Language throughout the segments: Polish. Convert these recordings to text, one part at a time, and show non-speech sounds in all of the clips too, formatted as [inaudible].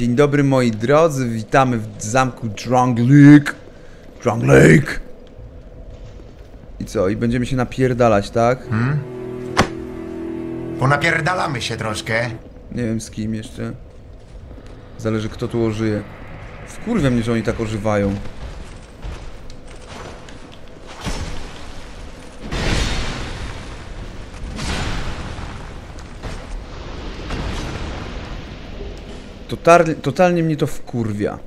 Dzień dobry moi drodzy, witamy w zamku Drunk Lake. Drunk Lake. I co, i będziemy się napierdalać, tak? Ponapierdalamy się troszkę. Nie wiem z kim jeszcze. Zależy kto tu ożyje. Wkurwia mnie, że oni tak ożywają. Totalnie, totalnie mnie to wkurwia.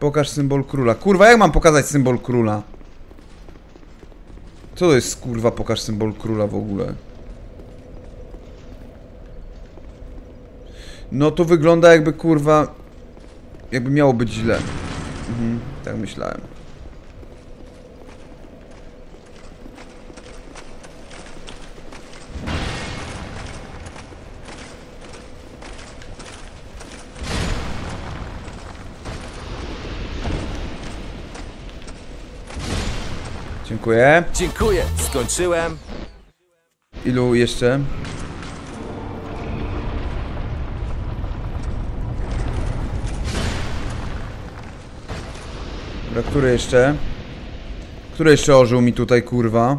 Pokaż symbol króla. Kurwa, jak mam pokazać symbol króla? Co to jest kurwa pokaż symbol króla w ogóle? No to wygląda jakby kurwa jakby miało być źle. Mhm, tak myślałem. Dziękuję. Dziękuję, skończyłem. Ilu jeszcze? Dobra, który jeszcze? Który jeszcze ożył mi tutaj, kurwa?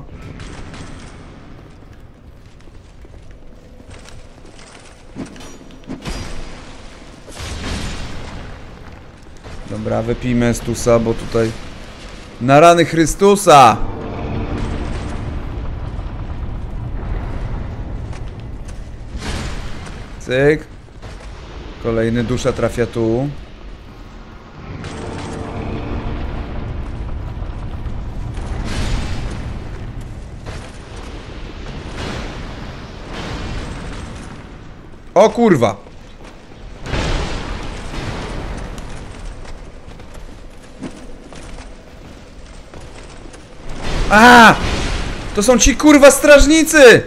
Dobra, wypijmy Stusa, bo tutaj... Na rany Chrystusa! Cyk. Kolejny dusza trafia tu. O kurwa! A! To są ci kurwa strażnicy!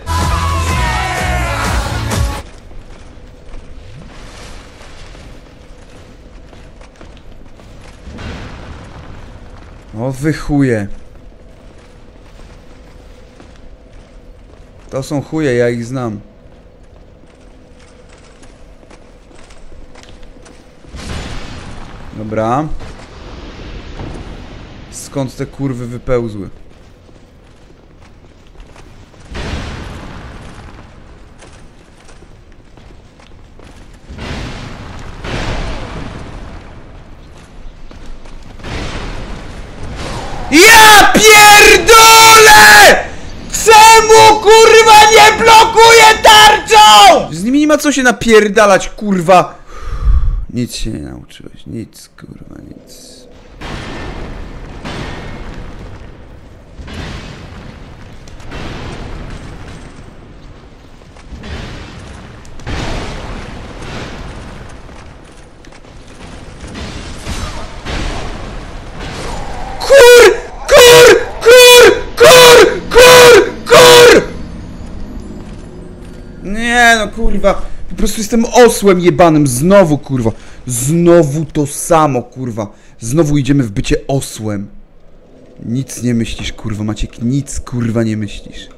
O wy chuje. To są chuje, ja ich znam. Dobra. Skąd te kurwy wypełzły? Ja pierdolę! Czemu kurwa nie blokuje tarczą? Co się napierdalać, kurwa. Nic się nie nauczyłeś, nic, kurwa, nic. Po prostu jestem osłem jebanym. Znowu kurwa. Znowu to samo kurwa. Znowu idziemy w bycie osłem. Nic nie myślisz kurwa Maciek. Nic kurwa nie myślisz.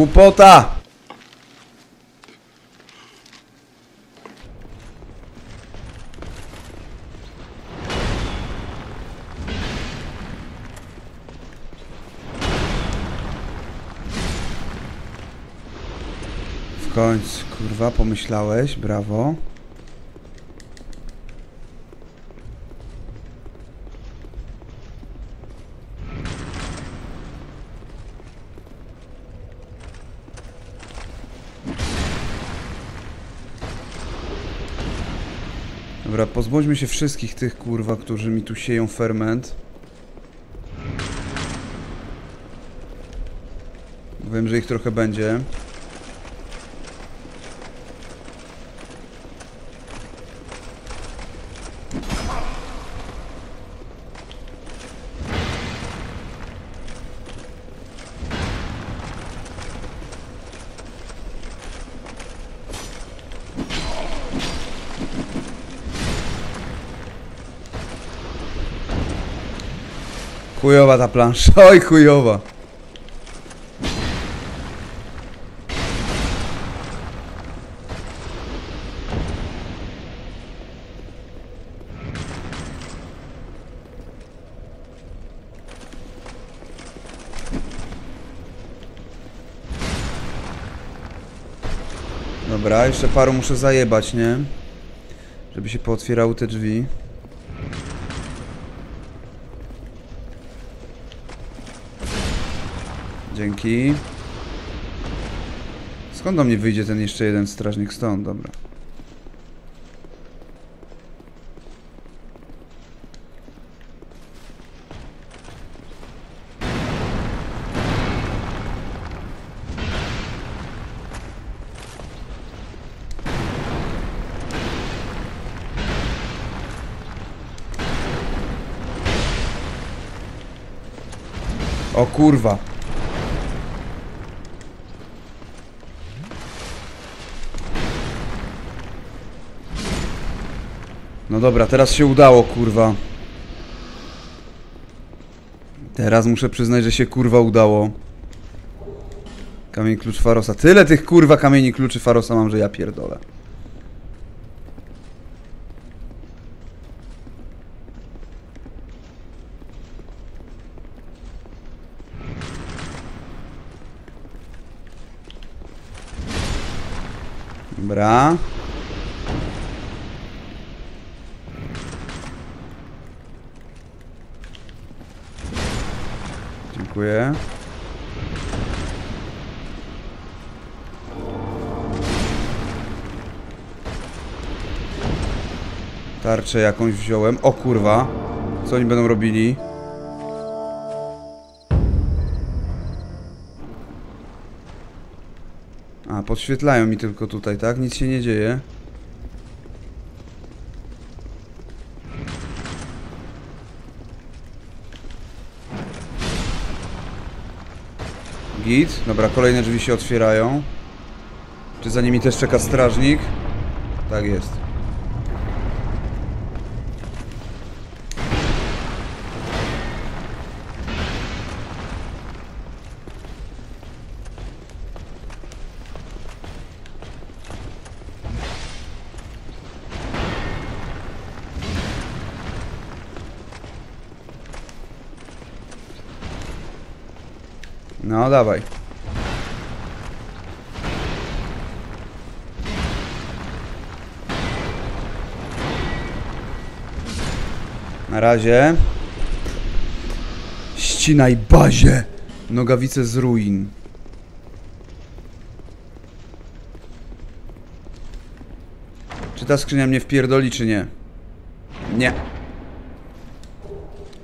Głupota! W końcu, kurwa, pomyślałeś, brawo. Dobra, pozbądźmy się wszystkich tych kurwa, którzy mi tu sieją ferment. Wiem, że ich trochę będzie. Chujowa ta plansza, [laughs] oj chujowa. Dobra, jeszcze paru muszę zajebać, nie? Żeby się pootwierały te drzwi. Dzięki. Skąd do mnie wyjdzie ten jeszcze jeden strażnik? Stąd, dobra. O kurwa. No dobra, teraz się udało, kurwa. Teraz muszę przyznać, że się kurwa udało. Kamień klucz Farosa. Tyle tych kurwa kamieni kluczy Farosa mam, że ja pierdolę. Dobra. Dziękuję. Tarczę jakąś wziąłem. O kurwa. Co oni będą robili? A, podświetlają mi tylko tutaj, tak? Nic się nie dzieje. Git. Dobra, kolejne drzwi się otwierają. Czy za nimi też czeka strażnik? Tak jest. Na razie. Ścinaj bazie. Nogawice z ruin. Czy ta skrzynia mnie wpierdoli, czy nie? Nie.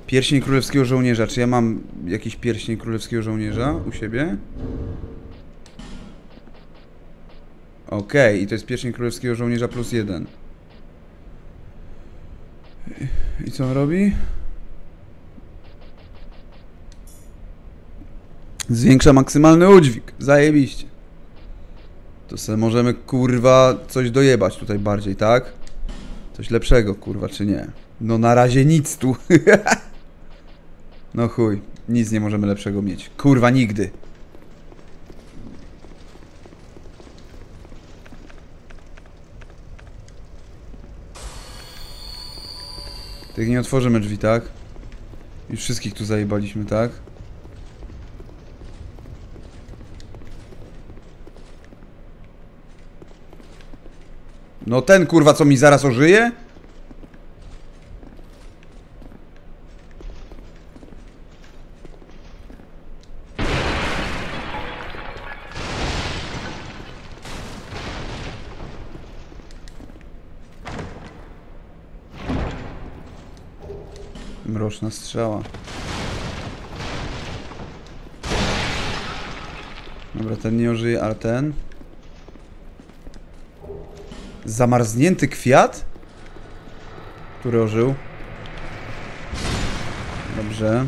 Pierścień królewskiego żołnierza. Czy ja mam jakiś pierścień królewskiego żołnierza u siebie? Okej, i to jest pierścień królewskiego żołnierza plus jeden. I co on robi? Zwiększa maksymalny udźwig. Zajebiście. To sobie możemy kurwa coś dojebać tutaj bardziej, tak? Coś lepszego kurwa, czy nie? No na razie nic tu. [laughs] No chuj, nic nie możemy lepszego mieć. Kurwa, nigdy. Tych nie otworzymy drzwi, tak? Już wszystkich tu zajebaliśmy, tak? No ten kurwa, co mi zaraz ożyje? Strzała. Dobra, ten nie ożyje, ale ten. Zamarznięty kwiat? Który ożył? Dobrze.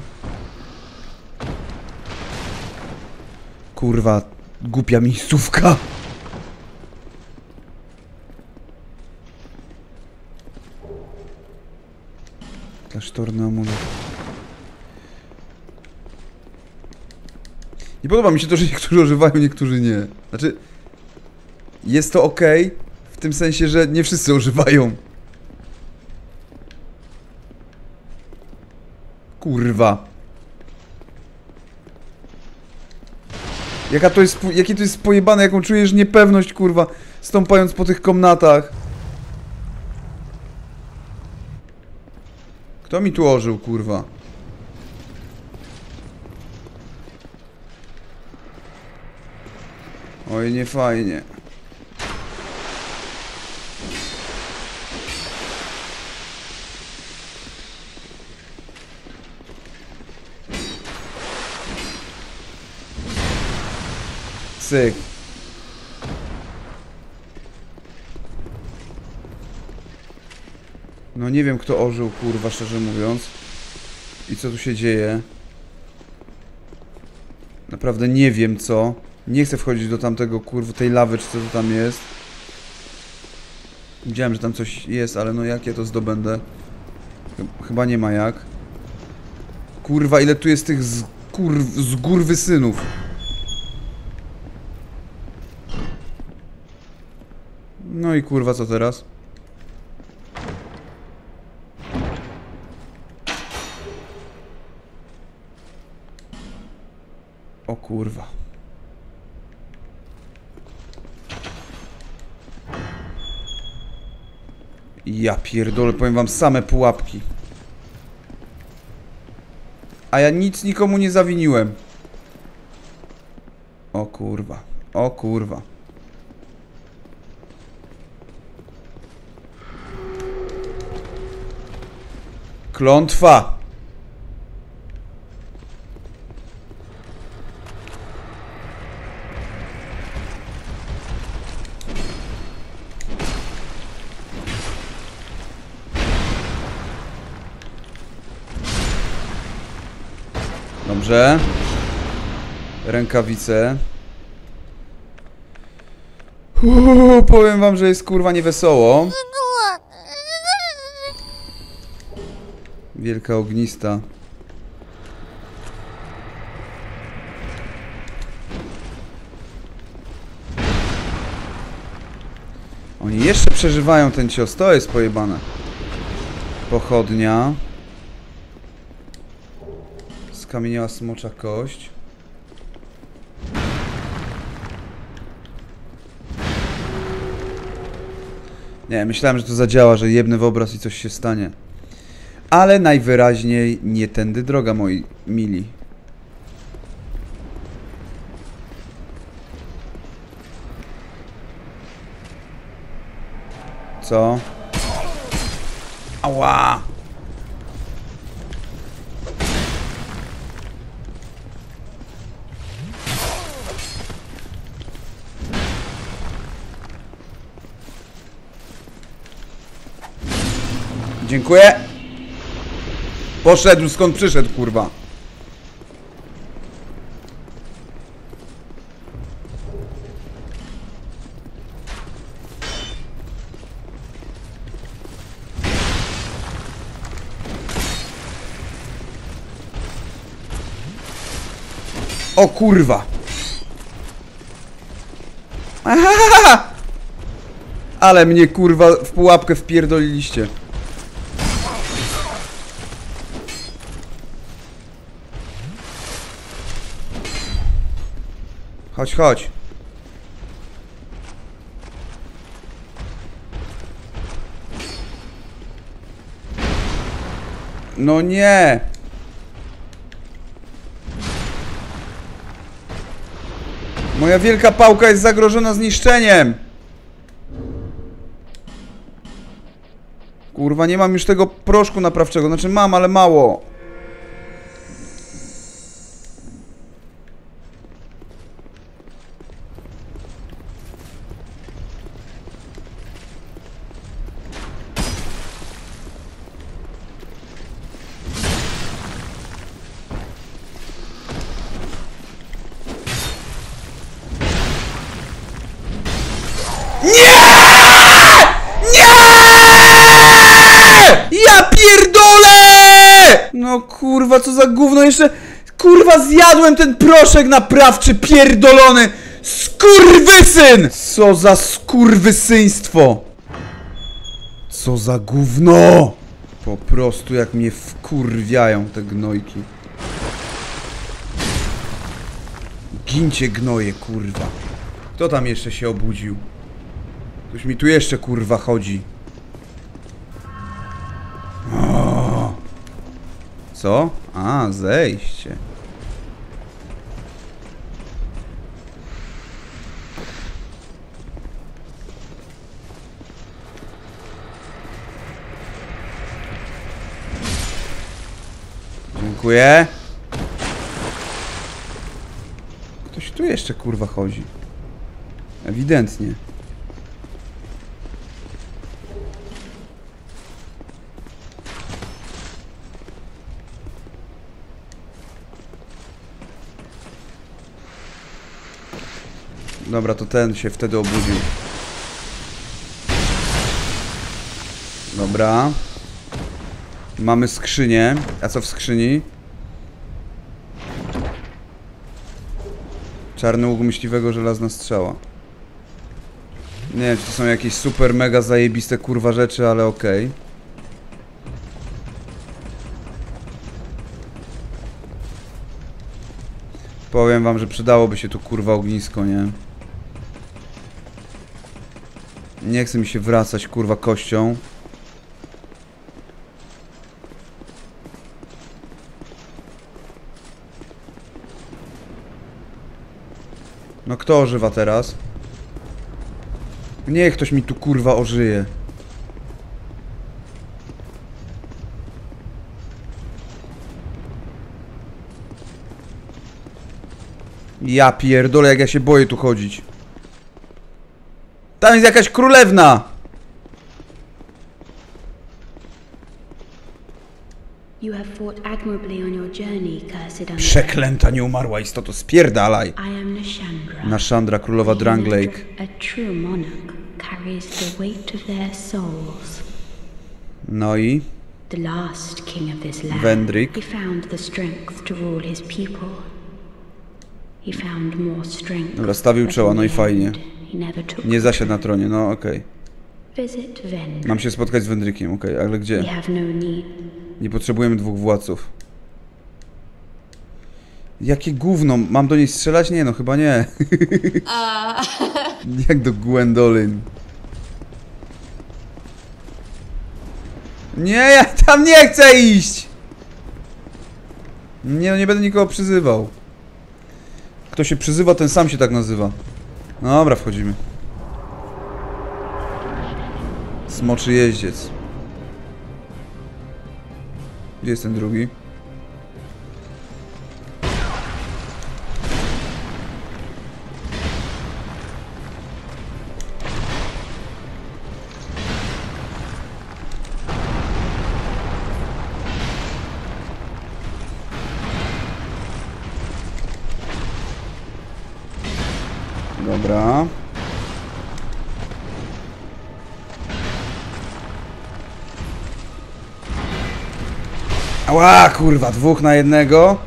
Kurwa, głupia miejscówka. Klasztorny amulet. Nie podoba mi się to, że niektórzy ożywają, niektórzy nie. Znaczy, jest to ok, w tym sensie, że nie wszyscy ożywają. Kurwa. Jaka to jest, jakie to jest pojebane, jaką czujesz niepewność, kurwa, stąpając po tych komnatach. Kto mi tu ożył, kurwa? Oj, nie fajnie. Cyk. No nie wiem kto ożył, kurwa, szczerze mówiąc. I co tu się dzieje. Naprawdę nie wiem co. Nie chcę wchodzić do tamtego kurwa tej lawy, czy co to tam jest. Widziałem, że tam coś jest, ale no jak ja to zdobędę? Ch- Chyba nie ma jak. Kurwa, ile tu jest tych z, kurw, z górwy synów. No i kurwa, co teraz? Ja pierdolę, powiem wam same pułapki. A ja nic nikomu nie zawiniłem. O kurwa. O kurwa. Klątwa. Dobrze. Rękawice. Uuu, powiem wam, że jest kurwa niewesoło. Wielka ognista. Oni jeszcze przeżywają ten cios, to jest pojebane. Pochodnia. Skamieniała smocza kość. Nie, myślałem, że to zadziała, że jebnę w obraz i coś się stanie. Ale najwyraźniej nie tędy droga, moi mili. Co? Ała! Dziękuję. Poszedł skąd przyszedł, kurwa. O kurwa. Ale mnie kurwa w pułapkę wpierdoliliście. Chodź, chodź. No nie! Moja wielka pałka jest zagrożona zniszczeniem! Kurwa, nie mam już tego proszku naprawczego. Znaczy mam, ale mało. Zjadłem ten proszek naprawczy pierdolony! Skurwysyn! Co za skurwysyństwo! Co za gówno! Po prostu jak mnie wkurwiają te gnojki. Gincie gnoje, kurwa. Kto tam jeszcze się obudził? Ktoś mi tu jeszcze kurwa chodzi. O. Co? A, zejście. Dziękuję. Ktoś tu jeszcze kurwa chodzi. Ewidentnie. Dobra, to ten się wtedy obudził. Dobra. Mamy skrzynię. A co w skrzyni? Czarny łuk myśliwego, żelazna strzała. Nie wiem, czy to są jakieś super, mega zajebiste kurwa rzeczy, ale okej. Powiem wam, że przydałoby się tu kurwa ognisko, nie? Nie chce mi się wracać kurwa kością. No kto ożywa teraz? Niech ktoś mi tu kurwa ożyje. Ja pierdolę, jak ja się boję tu chodzić. Tam jest jakaś królewna! Przeklęta nieumarła istoto, spierdalaj! I am. Nashandra, królowa Dranglake. No i? Strength. Dobra, stawił czoła, no i fajnie. Nie zasiadł na tronie, no okej. Vendrick. Mam się spotkać z Wendrykiem, okej, ale We gdzie? no. Nie potrzebujemy dwóch władców. Jakie gówno? Mam do niej strzelać? Nie no, chyba nie. [laughs] Jak do Gwendolyn. Nie, ja tam nie chcę iść! Nie, no nie będę nikogo przyzywał. Kto się przyzywa, ten sam się tak nazywa. No Dobra, wchodzimy. Smoczy jeździec. Gdzie jest ten drugi? Ała, kurwa, dwóch na jednego.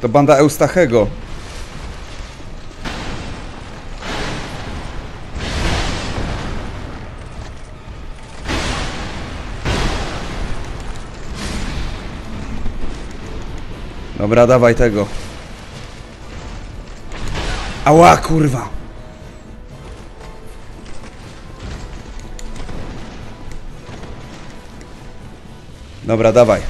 To banda Eustachego. Dobra, dawaj tego. Ała, kurwa. Dobra, dawaj.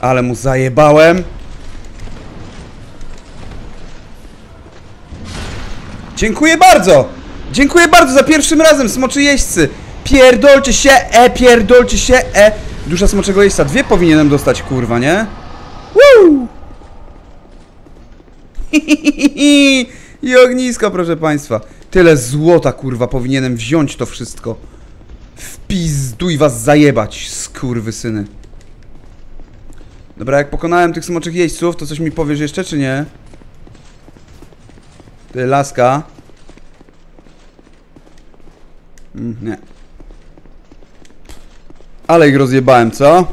Ale mu zajebałem. Dziękuję bardzo! Dziękuję bardzo za pierwszym razem, smoczy jeźdźcy! Pierdolcie się, e, pierdolcie się, e! Dusza smoczego jeźdźca, dwie powinienem dostać, kurwa, nie? Woo! [laughs] I ognisko, proszę państwa. Tyle złota, kurwa, powinienem wziąć to wszystko. Wpizduj was zajebać, skurwy syny. Dobra, jak pokonałem tych smoczych jeźdźców, to coś mi powiesz jeszcze, czy nie? Ty, laska. Mm, nie. Ale ich rozjebałem, co?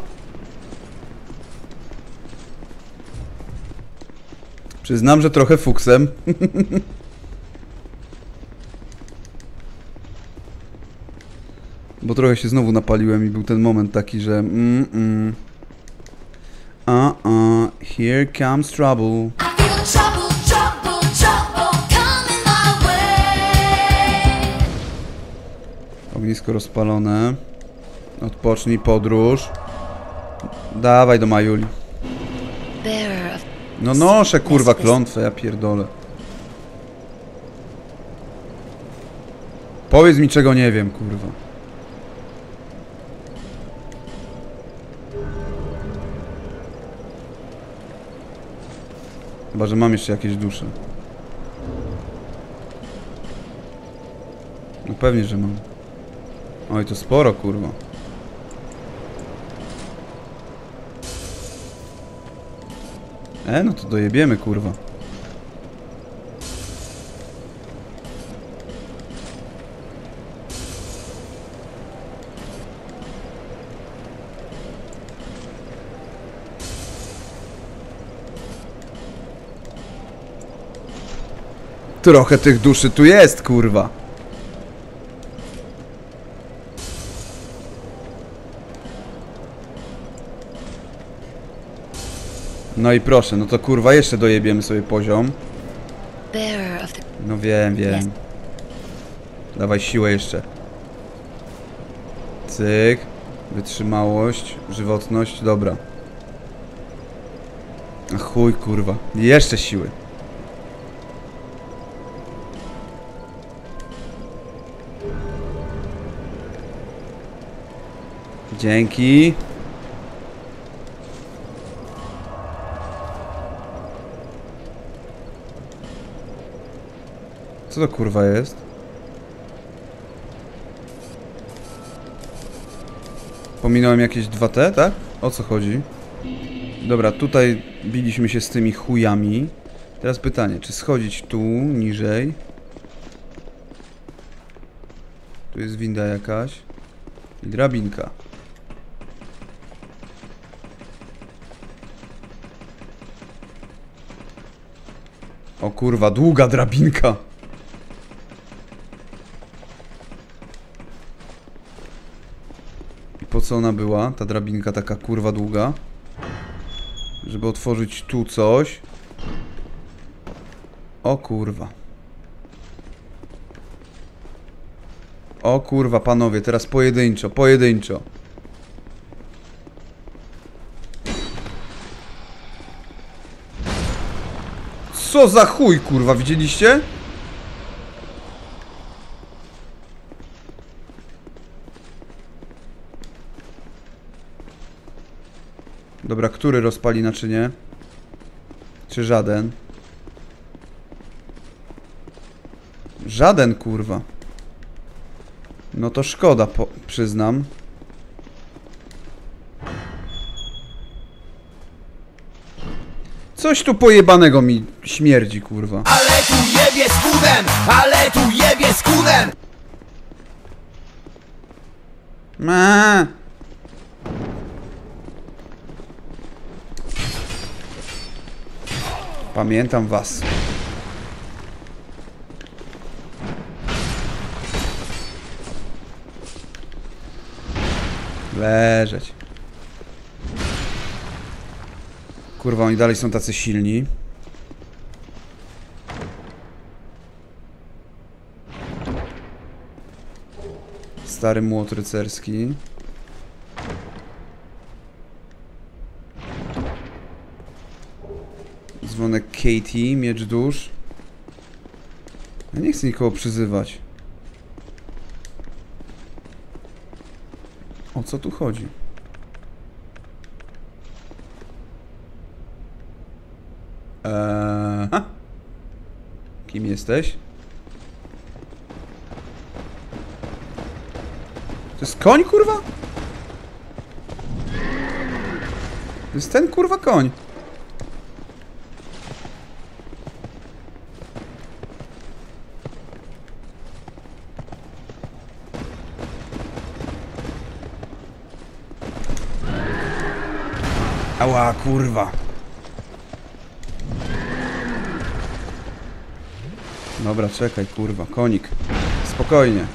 Przyznam, że trochę fuksem. [laughs] Bo trochę się znowu napaliłem i był ten moment taki, że mm, mm. Uh, uh, here comes trouble. Ognisko rozpalone. Odpocznij, podróż. Dawaj do Majuli. No noszę kurwa klątwę, ja pierdolę. Powiedz mi czego nie wiem, kurwa. Chyba, że mam jeszcze jakieś dusze. No pewnie, że mam. Oj, to sporo, kurwa. E, no to dojebiemy, kurwa. Trochę tych duszy tu jest, kurwa. No i proszę, no to kurwa jeszcze dojebiemy sobie poziom. No wiem, wiem. Dawaj siłę jeszcze. Cyk. Wytrzymałość, żywotność, dobra. A chuj kurwa. Jeszcze siły. Dzięki. Co to kurwa jest? Pominąłem jakieś 2T, tak? O co chodzi? Dobra, tutaj biliśmy się z tymi chujami. Teraz pytanie, czy schodzić tu, niżej? Tu jest winda jakaś. I drabinka. O kurwa, długa drabinka. I po co ona była, ta drabinka taka kurwa długa? Żeby otworzyć tu coś. O kurwa. O kurwa, panowie, teraz pojedynczo, pojedynczo. Co za chuj, kurwa, widzieliście? Dobra, który rozpali naczynie? Czy żaden? Żaden, kurwa. No to szkoda, przyznam. Coś tu pojebanego mi śmierdzi, kurwa. Ale tu jebie z kudem! Ale tu jebie z kudem! Ma. Pamiętam was. Leżeć. Kurwa, oni dalej są tacy silni. Stary młot rycerski. Dzwonek Katie, miecz dusz. Ja nie chcę nikogo przyzywać. O co tu chodzi? Eee, ha. Kim jesteś? To jest koń, kurwa? To jest ten, kurwa, koń. Ała, kurwa. Dobra, czekaj, kurwa, konik. Spokojnie.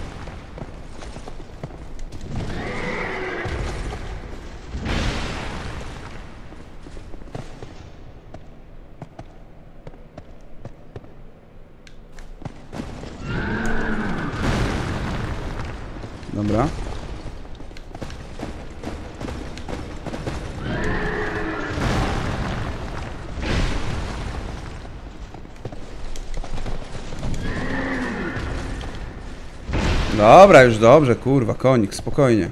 Dobra, już dobrze, kurwa, konik, spokojnie.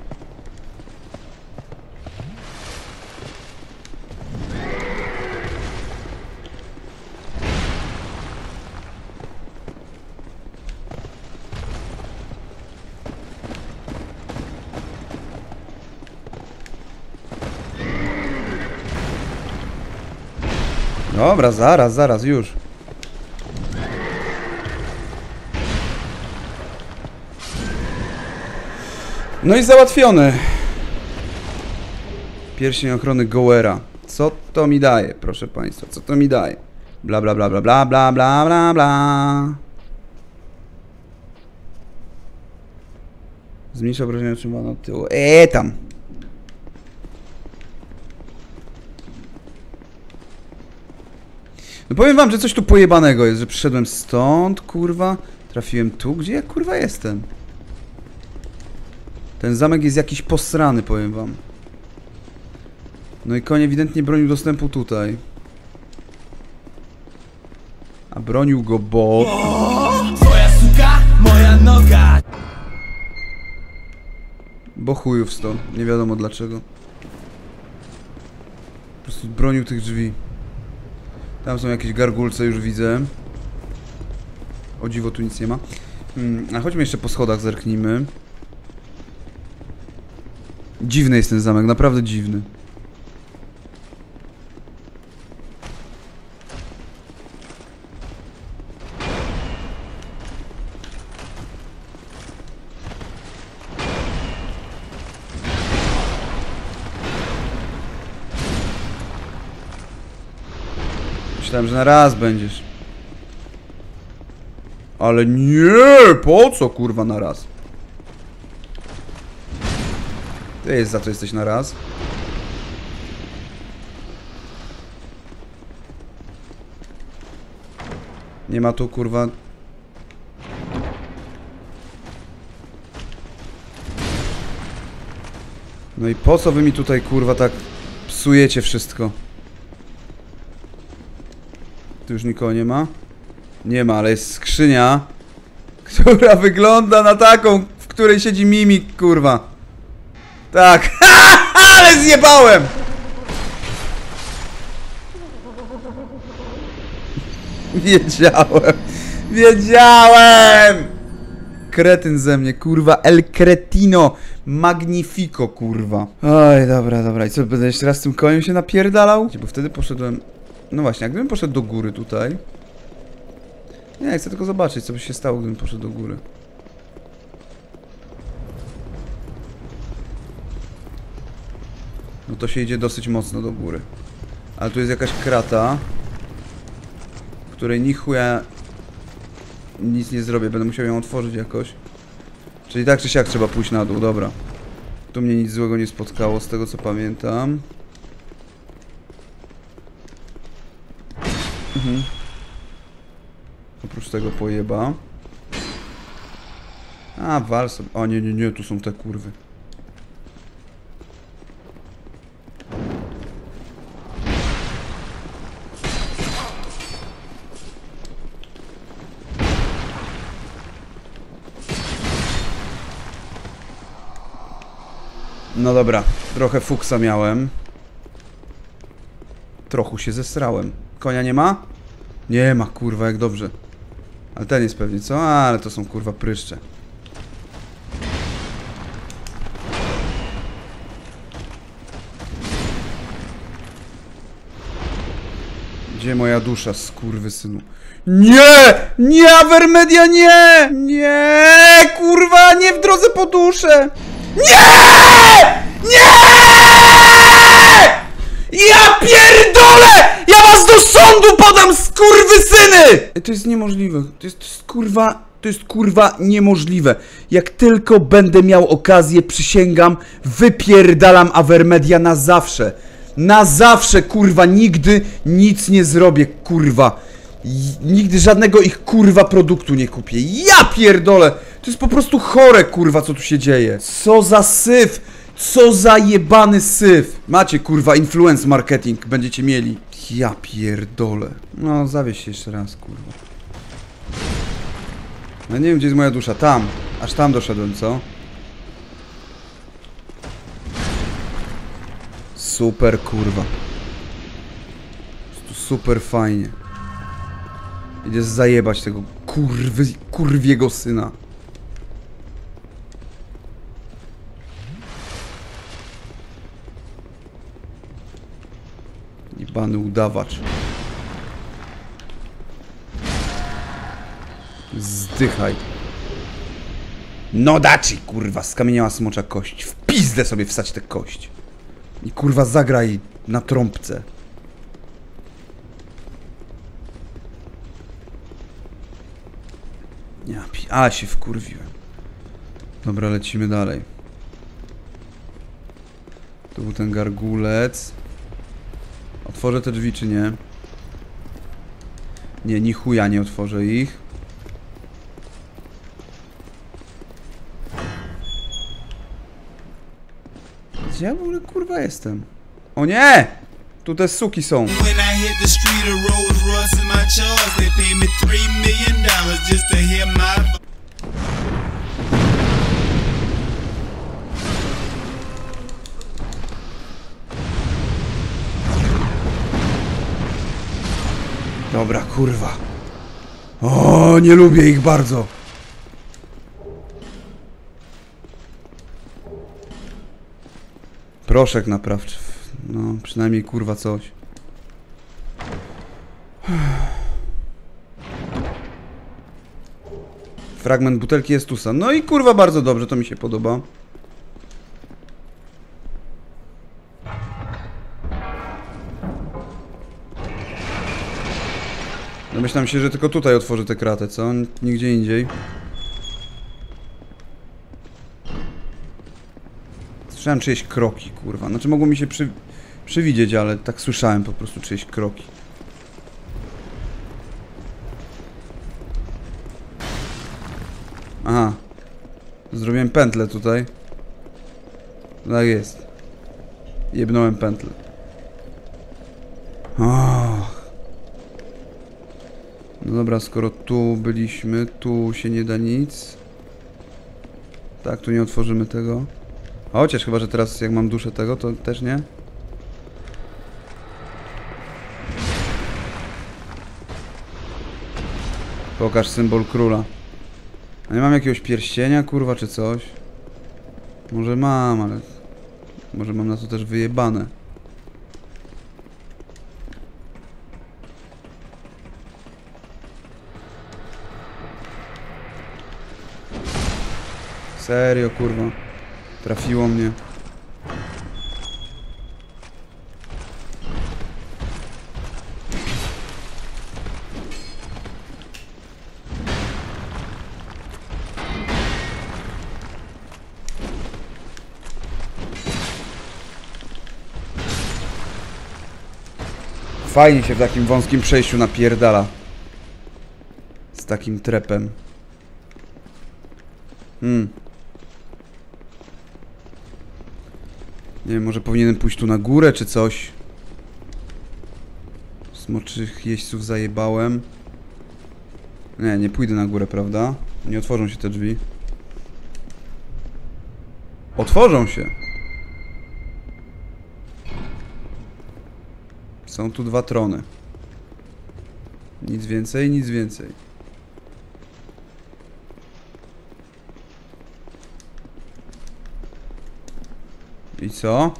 Dobra, zaraz, zaraz, już. No i załatwiony. Pierścień ochrony Goera. Co to mi daje, proszę państwa? Co to mi daje? Bla bla bla bla bla bla bla bla bla. Zmniejsza obrażenia otrzymane od tyłu. Eee tam. No powiem wam, że coś tu pojebanego jest, że przyszedłem stąd, kurwa. Trafiłem tu, gdzie ja kurwa jestem. Ten zamek jest jakiś posrany, powiem wam. No i koń ewidentnie bronił dostępu tutaj. A bronił go bot. Twoja suka, moja noga Bo chujów stąd. Nie wiadomo dlaczego. Po prostu bronił tych drzwi. Tam są jakieś gargulce, już widzę. O dziwo, tu nic nie ma. Hmm, a chodźmy jeszcze po schodach, zerknijmy. Dziwny jest ten zamek, naprawdę dziwny. Myślałem, że na raz będziesz. Ale nie! Po co kurwa na raz? To jest za co jesteś na raz. Nie ma tu kurwa. No i po co wy mi tutaj kurwa tak psujecie wszystko? Tu już nikogo nie ma? Nie ma, ale jest skrzynia, [laughs] która wygląda na taką, w której siedzi mimik, kurwa. Tak, [laughs] ale zjebałem! Wiedziałem, wiedziałem! Kretyn ze mnie, kurwa, el cretino, magnifico, kurwa. Oj, dobra, dobra, i co, będę jeszcze raz tym koniem się napierdalał? Bo wtedy poszedłem, no właśnie, a gdybym poszedł do góry tutaj... Nie, chcę tylko zobaczyć, co by się stało, gdybym poszedł do góry. No to się idzie dosyć mocno do góry. Ale tu jest jakaś krata, w której ni chuja nic nie zrobię, będę musiał ją otworzyć jakoś. Czyli tak czy siak trzeba pójść na dół, dobra. Tu mnie nic złego nie spotkało, z tego co pamiętam. Mhm. Oprócz tego pojeba. A, wal sobie. O nie, nie, nie, tu są te kurwy. No dobra, trochę fuksa miałem. Trochu się zesrałem. Konia nie ma? Nie ma, kurwa, jak dobrze. Ale ten jest pewnie, co? A, ale to są kurwa pryszcze. Gdzie moja dusza, skurwysynu? Nie! Nie, Avermedia, nie! Nie! Kurwa, nie w drodze po duszę! Nie! Nie! Ja pierdolę! Ja was do sądu podam, skurwysyny! To jest niemożliwe. To jest, to jest kurwa... To jest kurwa niemożliwe. Jak tylko będę miał okazję, przysięgam, wypierdalam Avermedia na zawsze. Na zawsze, kurwa, nigdy nic nie zrobię, kurwa. Nigdy żadnego ich kurwa produktu nie kupię. Ja pierdolę! To jest po prostu chore, kurwa, co tu się dzieje. Co za syf! Co za jebany syf! Macie, kurwa, influence marketing będziecie mieli. Ja pierdolę. No, zawieź się jeszcze raz, kurwa. No nie wiem, gdzie jest moja dusza. Tam. Aż tam doszedłem, co? Super, kurwa. Prostu super fajnie. Idzie zajebać tego kurwy, kurwiego syna. Jebany udawacz. Zdychaj. No daci, kurwa, skamieniała smocza kość. W pizdę sobie wsać tę kość. I kurwa zagraj na trąbce. Ja pi... A, się wkurwiłem. Dobra, lecimy dalej. Tu był ten gargulec. Otworzę te drzwi, czy nie? Nie, ni chuja nie otworzę ich. Gdzie ja w ogóle kurwa jestem? O nie! Tu te suki są. Kurwa. O, nie lubię ich bardzo. Proszek naprawczy. No, przynajmniej kurwa coś. Fragment butelki jest tusa. No i kurwa bardzo dobrze, to mi się podoba. Domyślam się, że tylko tutaj otworzy tę kratę, co? Nigdzie indziej. Słyszałem czyjeś kroki, kurwa. Znaczy mogło mi się przy... przywidzieć, ale tak słyszałem po prostu czyjeś kroki. Aha. Zrobiłem pętlę tutaj. Tak jest. Jebnąłem pętlę. Och. No dobra, skoro tu byliśmy, tu się nie da nic. Tak, tu nie otworzymy tego. A chociaż chyba, że teraz jak mam duszę tego, to też nie. Pokaż symbol króla. A nie mam jakiegoś pierścienia, kurwa, czy coś? Może mam, ale... Może mam na to też wyjebane. Serio, kurwa. Trafiło mnie. Fajnie się w takim wąskim przejściu napierdala. Z takim trepem. Hmm. Nie wiem, może powinienem pójść tu na górę, czy coś. Smoczych jeźdźców zajebałem. Nie, nie pójdę na górę, prawda? Nie otworzą się te drzwi. Otworzą się. Są tu dwa trony. Nic więcej, nic więcej. I co?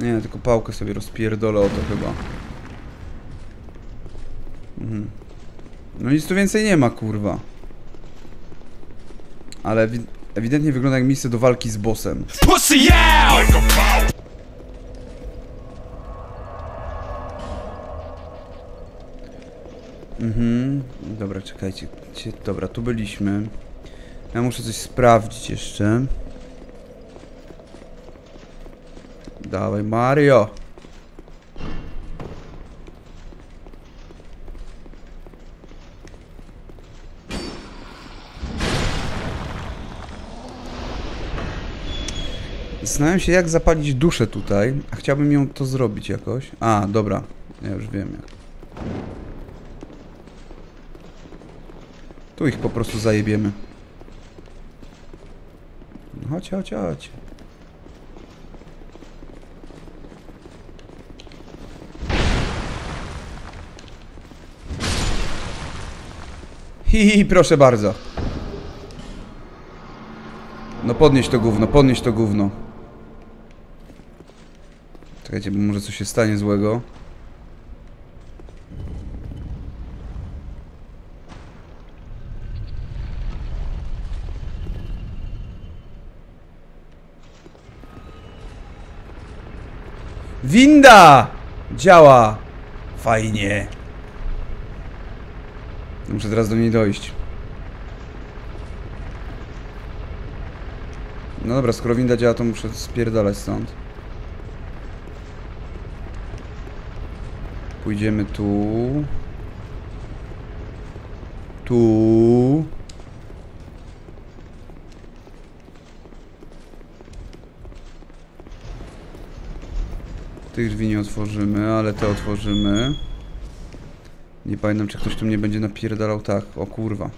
Nie, tylko pałkę sobie rozpierdolę o to chyba. Mhm. No nic tu więcej nie ma, kurwa. Ale ewi- ewidentnie wygląda jak miejsce do walki z bossem. Pussy out! Mhm. Dobra, czekajcie. Cie- Dobra, tu byliśmy. Ja muszę coś sprawdzić jeszcze. Dawaj, Mario. Zastanawiam się, jak zapalić duszę tutaj, a chciałbym ją to zrobić jakoś. A, dobra. Ja już wiem jak. Tu ich po prostu zajebiemy. No Chodź, chodź, chodź. Hi, hi, proszę bardzo. No podnieś to gówno, podnieś to gówno. Czekajcie, może coś się stanie złego. Winda! Działa! Fajnie. Muszę teraz do niej dojść. No dobra, skoro winda działa, to muszę spierdalać stąd. Pójdziemy tu. Tu. Tych drzwi nie otworzymy, ale te otworzymy. Nie pamiętam, czy ktoś tu mnie będzie napierdalał tak. O kurwa.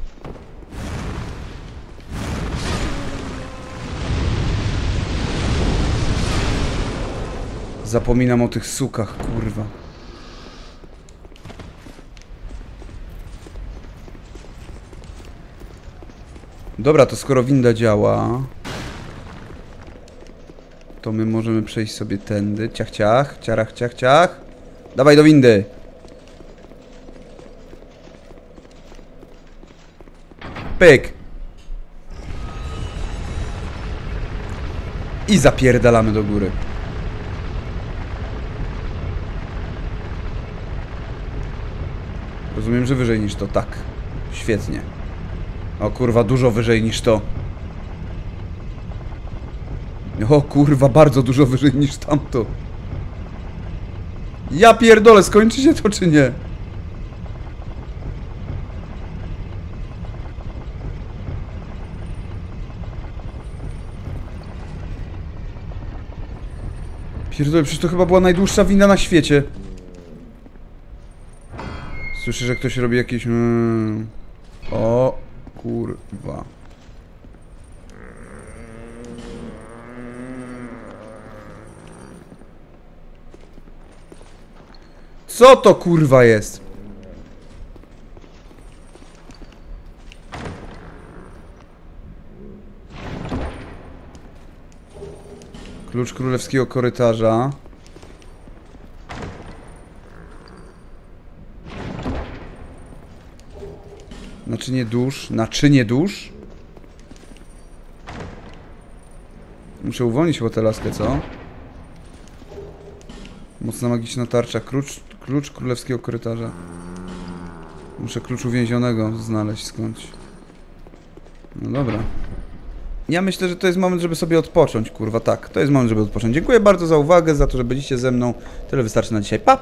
Zapominam o tych sukach, kurwa. Dobra, to skoro winda działa, to my możemy przejść sobie tędy. Ciach, ciach, ciarach, ciach, ciach. Dawaj do windy. Pyk. I zapierdalamy do góry. Rozumiem, że wyżej niż to. Tak. Świetnie. O kurwa, dużo wyżej niż to. O kurwa, bardzo dużo wyżej niż tamto. Ja pierdolę, skończy się to czy nie? Pierdolę, przecież to chyba była najdłuższa winda na świecie. Słyszę, że ktoś robi jakieś... Mm... O kurwa. Co to kurwa jest? Klucz królewskiego korytarza. Naczynie dusz. Naczynie dusz? Muszę uwolnić chyba tę laskę, co? Mocna magiczna tarcza. Klucz, klucz królewskiego korytarza. Muszę klucz uwięzionego znaleźć skądś. No dobra. Ja myślę, że to jest moment, żeby sobie odpocząć, kurwa, tak. To jest moment, żeby odpocząć. Dziękuję bardzo za uwagę, za to, że byliście ze mną. Tyle wystarczy na dzisiaj. Pa!